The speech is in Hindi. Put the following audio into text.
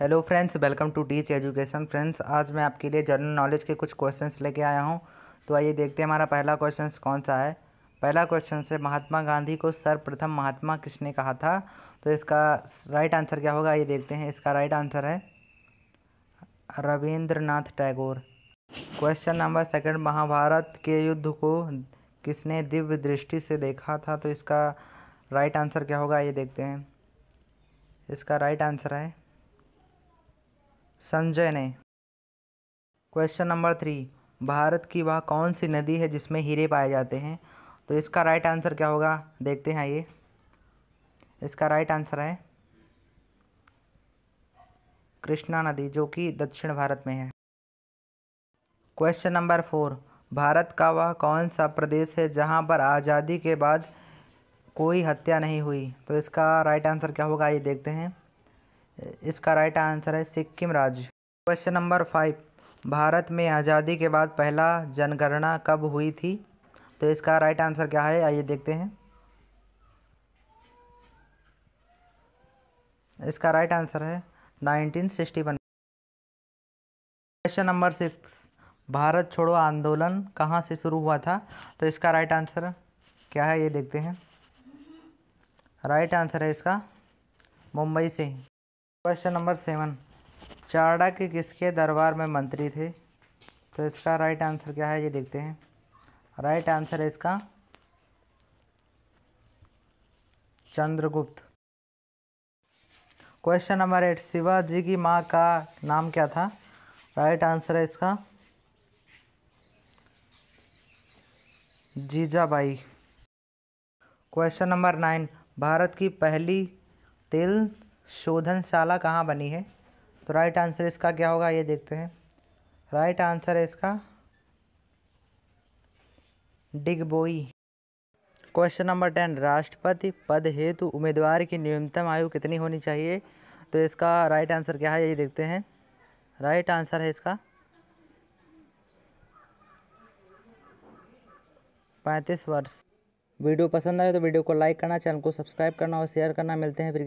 Hello friends welcome to Teach Education friends आज मैं आपके लिए जनरल नॉलेज के कुछ क्वेश्चंस लेके आया हूँ। तो आइए देखते हैं हमारा पहला क्वेश्चन कौन सा है। पहला क्वेश्चन है महात्मा गांधी को सर्वप्रथम महात्मा किसने कहा था? तो इसका राइट आंसर क्या होगा? ये देखते हैं इसका राइट आंसर है। Rabindranath Tagore. Question number second Mahabharat के युद्ध को किसने दिव्य दृष्टि से देखा था? तो इसका राइट आंसर क्या होगा? ये देखते हैं। इसका राइट आंसर है संजय ने। क्वेश्चन नंबर थ्री भारत की वह कौन सी नदी है जिसमें हीरे पाए जाते हैं? तो इसका राइट आंसर क्या होगा? देखते हैं ये इसका राइट आंसर है कृष्णा नदी, जो कि दक्षिण भारत में है। क्वेश्चन नंबर फोर भारत का वह कौन सा प्रदेश है जहाँ पर आज़ादी के बाद कोई हत्या नहीं हुई? तो इसका राइट आंसर क्या होगा? ये देखते हैं। इसका राइट आंसर है सिक्किम राज्य। क्वेश्चन नंबर फाइव भारत में आज़ादी के बाद पहला जनगणना कब हुई थी? तो इसका राइट आंसर क्या है? आइए देखते हैं। इसका राइट आंसर है 1961 क्वेश्चन नंबर सिक्स भारत छोड़ो आंदोलन कहाँ से शुरू हुआ था? तो इसका राइट आंसर क्या है? ये देखते हैं। राइट आंसर है इसका मुंबई से। क्वेश्चन नंबर सेवन चाणक्य किसके दरबार में मंत्री थे? तो इसका राइट आंसर क्या है? ये देखते हैं। राइट आंसर है इसका Chandragupta. Question number eight Shivaji की माँ का नाम क्या था? राइट आंसर है इसका Jijabai. Question number nine Bharat की पहली तेल शोधनशाला कहाँ बनी है? तो राइट आंसर इसका क्या होगा? ये देखते हैं। राइट आंसर है इसका डिगबोई। क्वेश्चन नंबर टेन राष्ट्रपति पद हेतु उम्मीदवार की न्यूनतम आयु कितनी होनी चाहिए? तो इसका राइट आंसर क्या है? ये देखते हैं। राइट आंसर है इसका पैंतीस वर्ष। वीडियो पसंद आए तो वीडियो को लाइक करना चैनल को सब्सक्राइब करना और शेयर करना। मिलते हैं फिर